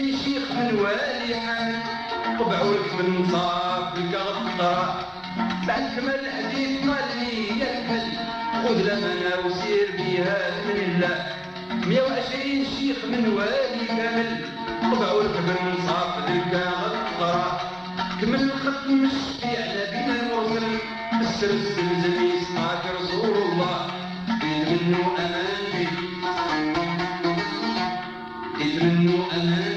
لي شيخ من والي حامل قبعولك من صافك غطرة بعد كمل الحديث قال لي يا الحل خذ لمنا وسير بها من الله. 120 شيخ من والي كامل. قبعولك من صافك غطرة كمل الخط مشي على بنا المرسل السلسل زميل صافي رسول الله. منه أماني. إذ منه أمان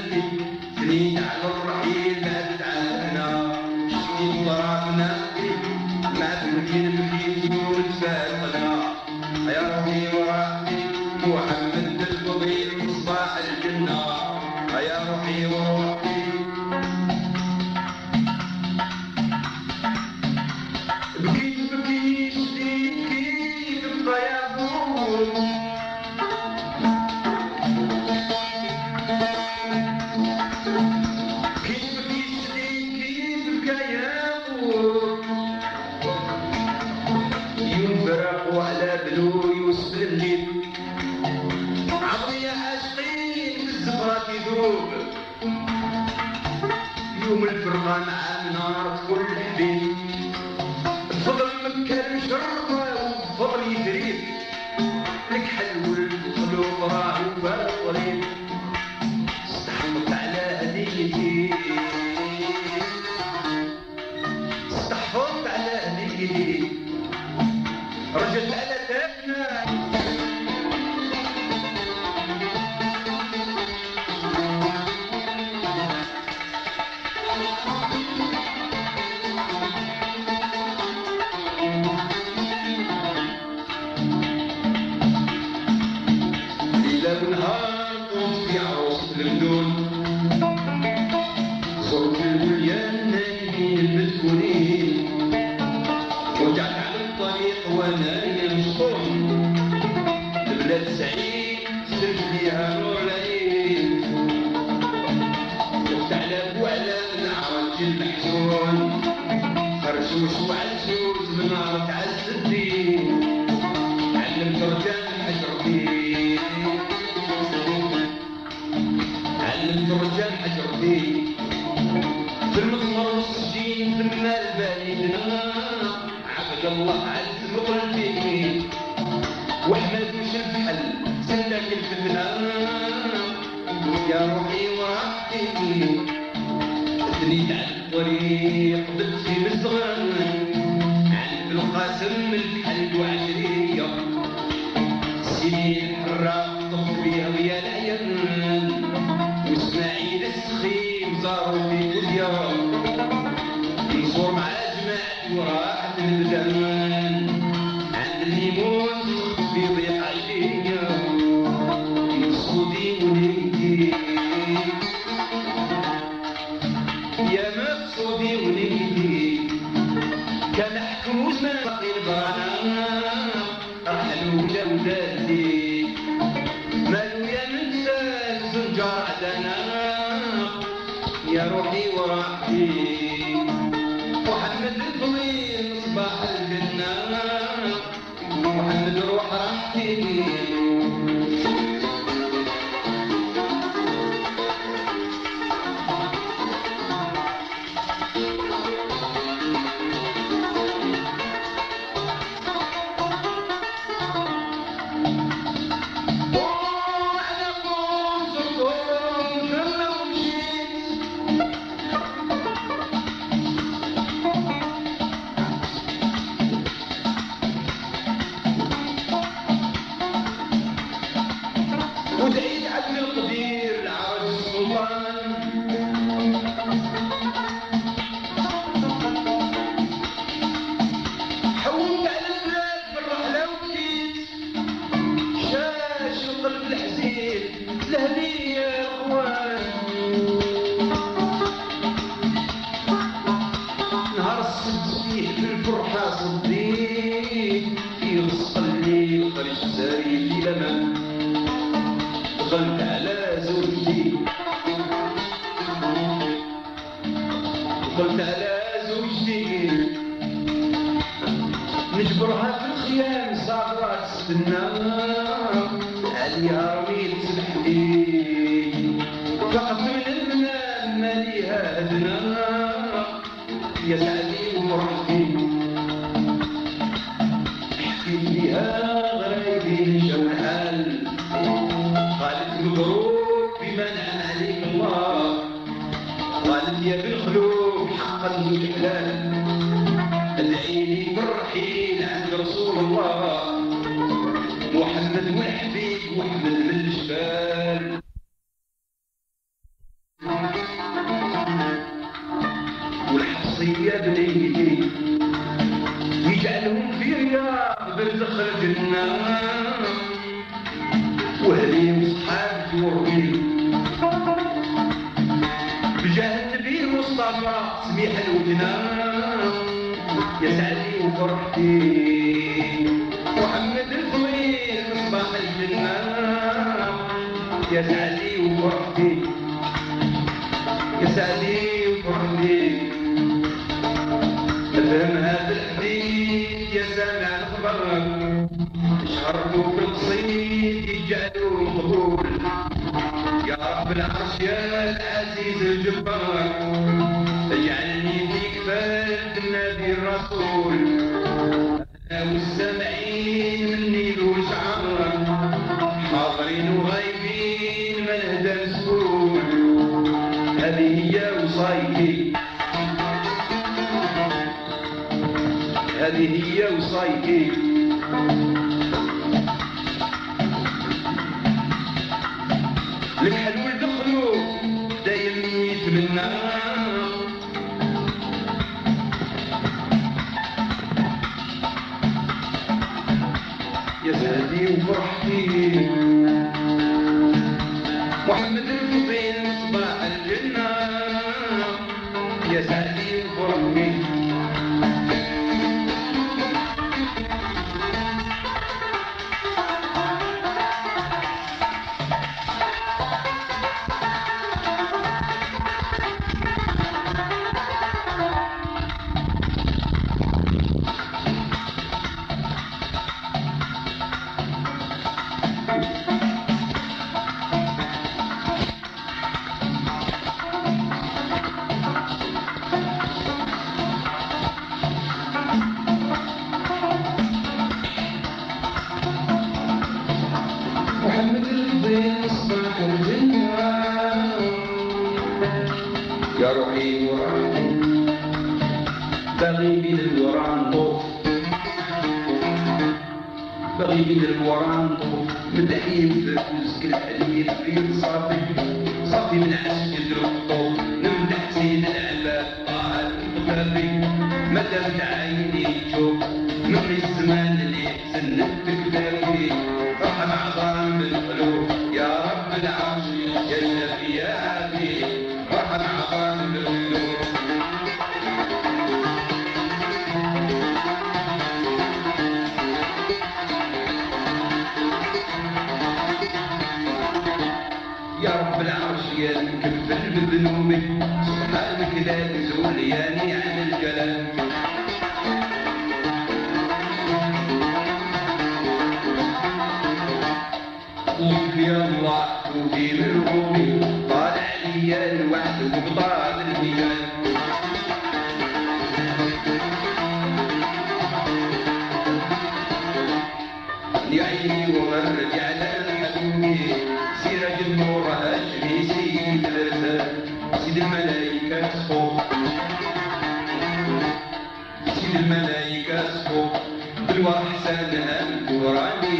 بلو يوسف الليل. عمري يا عاشقين بالزفرة يذوب. يوم الفرقان عاد الحوج المحزون خرشوش وعزوز من نهار الدين علمت رجال حجر علمت رجال حجر روحي وراحي محمد ضمين صباح الجنة. محمد روح راحتي حاصل فيه بالبرحة صديق يرزق اللي يقري السري في لمن غلب على زوجتي قلت على زوجتي نجبرها في الخيام صابرة تستنى. الحليلي بجاه النبي مصطفى سميح الودنان يسعدني وفرحتي. محمد الخليل مصباح الجنان يسعدني وفرحتي. يسعدني يا العزيز الجبار. يسألني وفرحتي محمد الفتح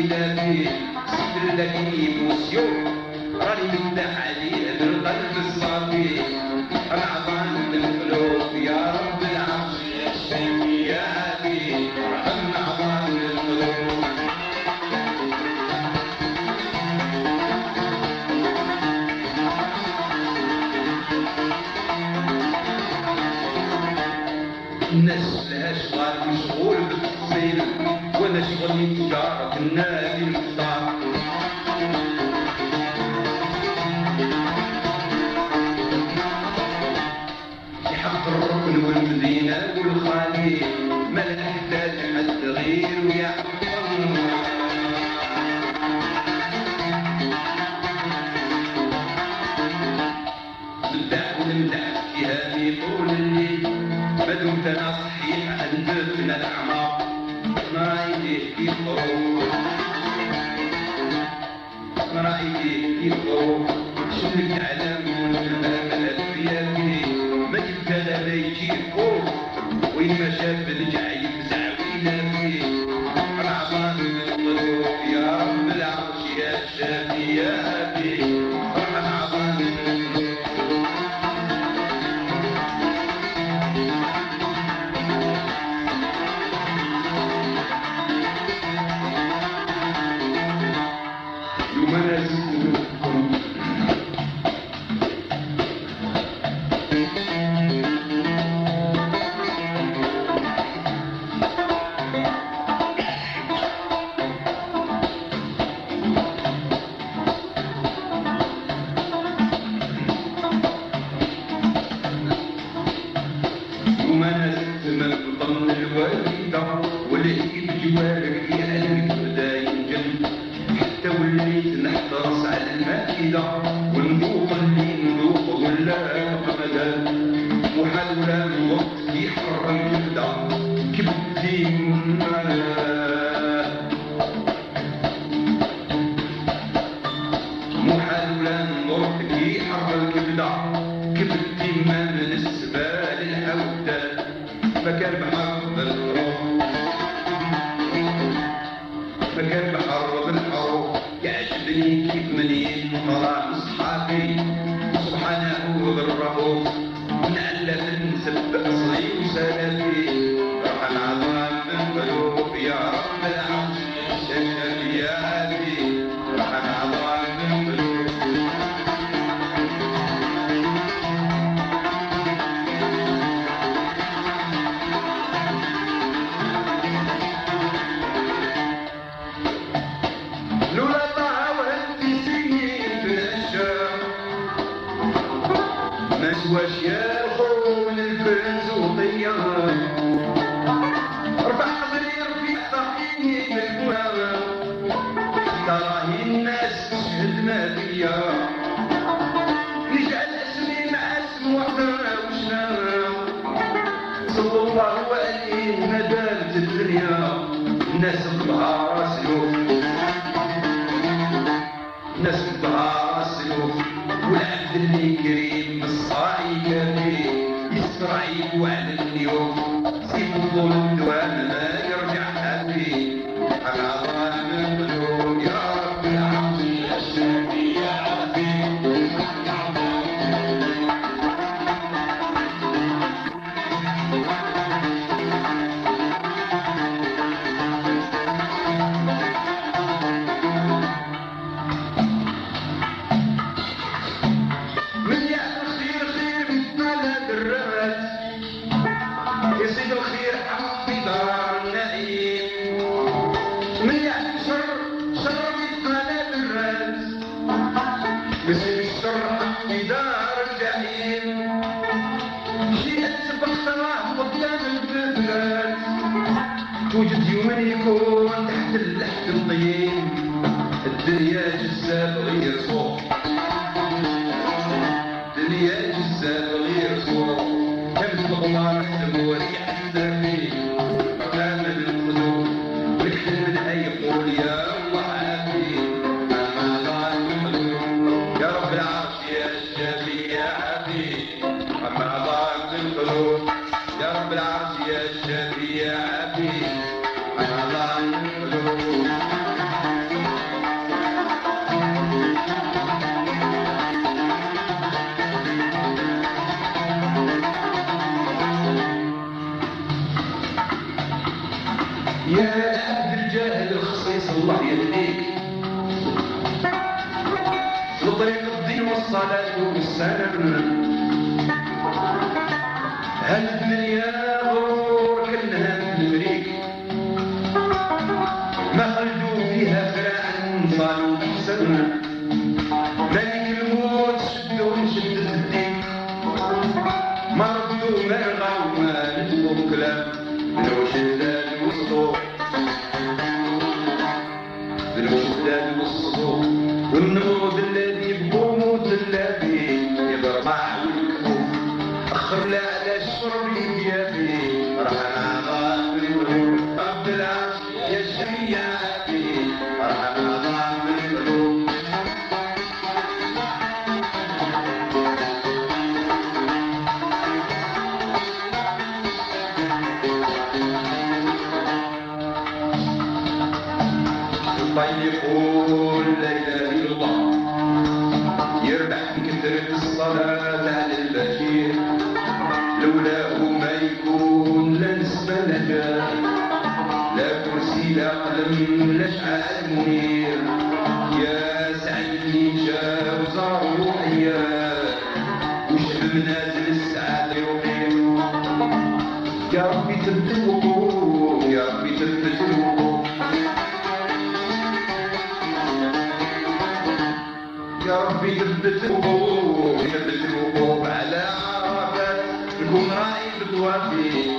نافي صدر لكيم وسيوف راني مرتاح عليه القلب الصافي. يجيك الكون وين ما شاف نجع يمزع وين فيه. بيا ناس مضها راسلو ناس مضها راسلو والعبد اللي يجري. Yeah. Remember the guna itu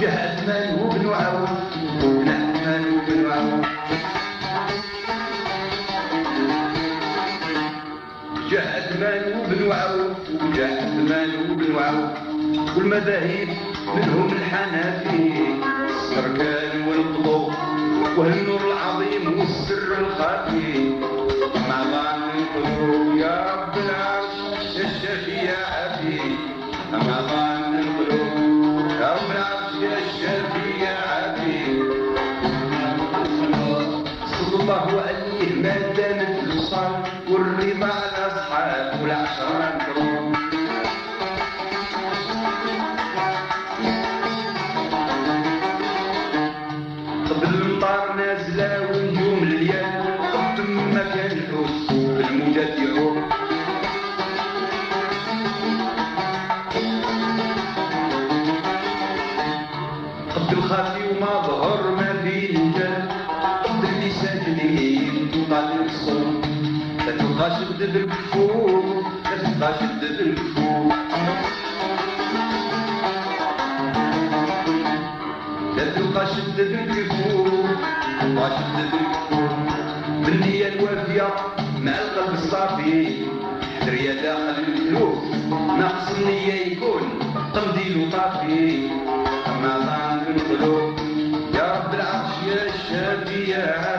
جهة المال وابن عون ولا المال وابن عون جهة المال وابن والمذاهب منهم الحنفي. السركان والقطو والنور العظيم والسر الخفي تبقاش بدل الكفور لا تبقاش بدل الكفور لا تبقاش بدل الكفور تبقاش بدل الكفور بالنية الوافية مع القلب الصافي حذر يا داخل المكلوف ناقص النية يكون قنديل طافي رمضان في القلوب يا رب العرش يا شافي يا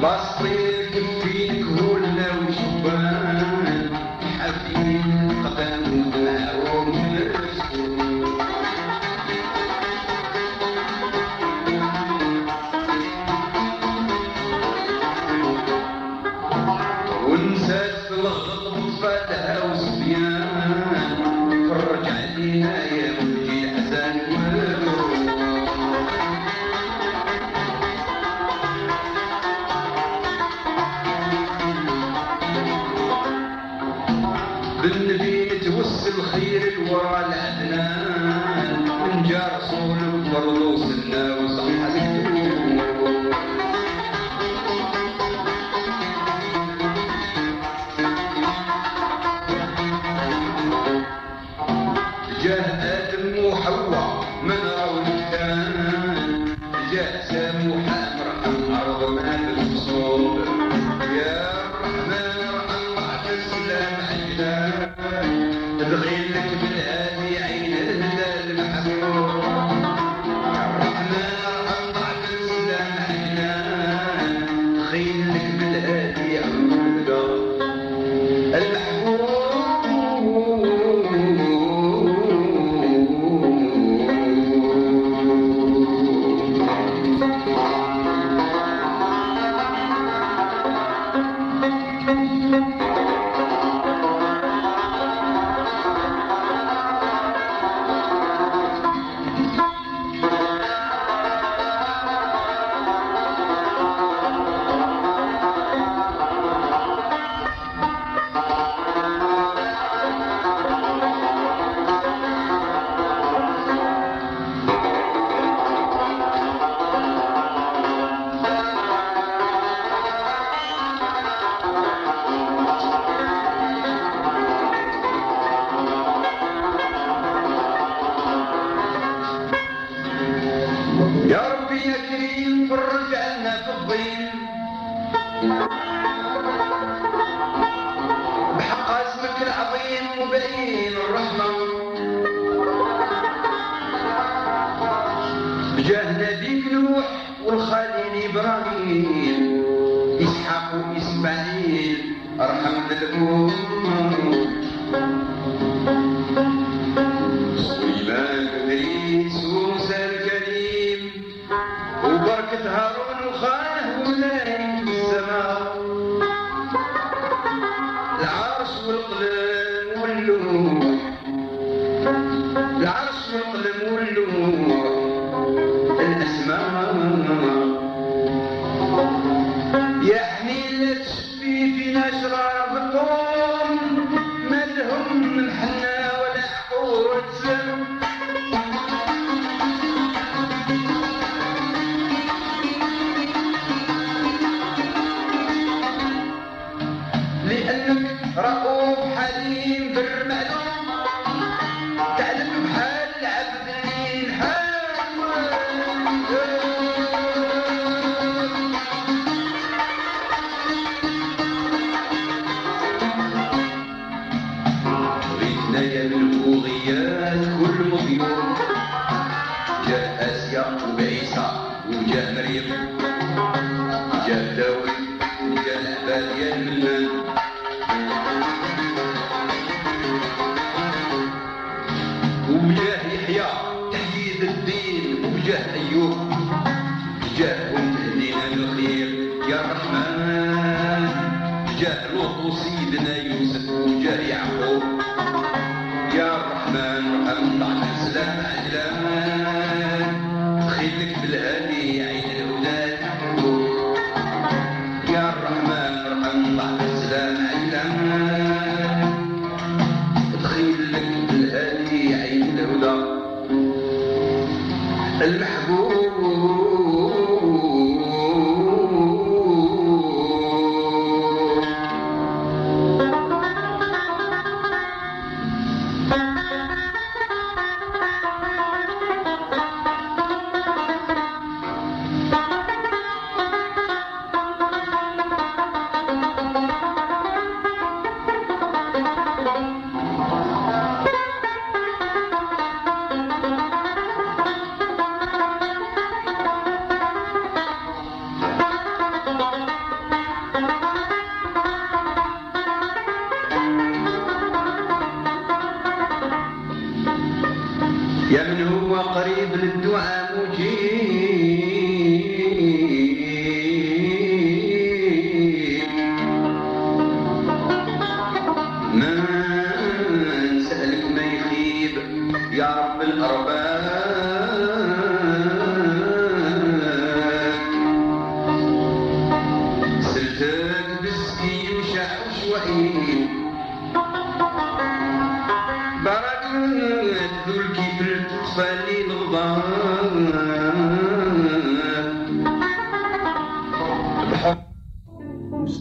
mas بحق اسمك العظيم مبين الرحمة. بجاه نبيك نوح والخليل إبراهيم إسحاق وإسماعيل أرحم الأمة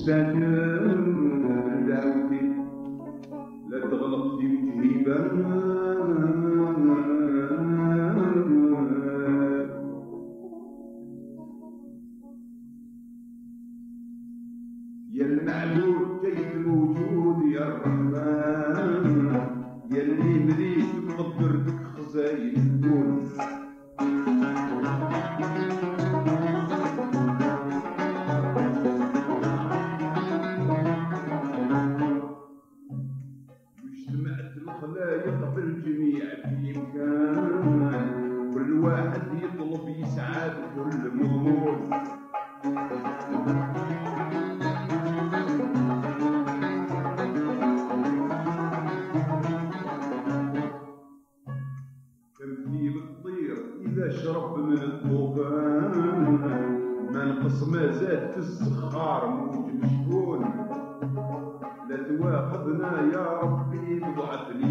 سكن داودي لا تغلق دي وتهيبان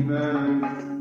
Amen.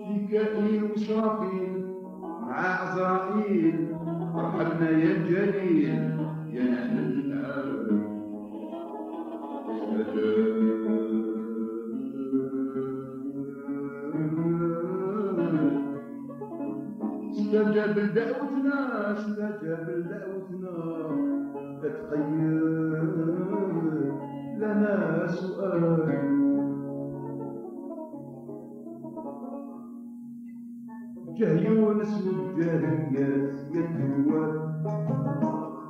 ميكائيل وشرافيل مع عزرائيل ارحمنا يا جليل يا نعمة العالم استجاب لدعوتنا استجاب لدعوتنا. لا لنا سؤال. جه يونس والجاهية يدوى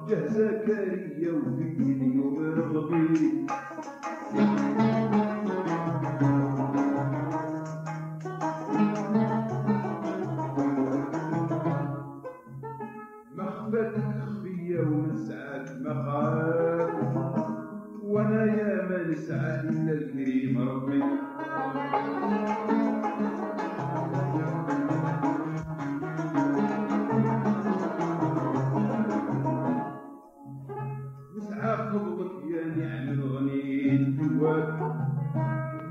جه زكريا وفيه اليوم رغبي مخبت خفية ونسعد مخاب وأنا يا ما نسعد الا الكريم ربي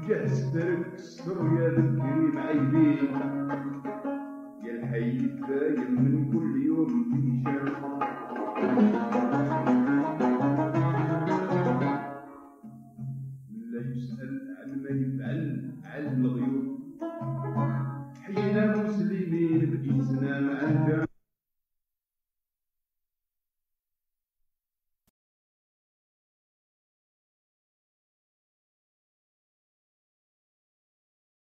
جه سترك ستر يا الكريم عيبين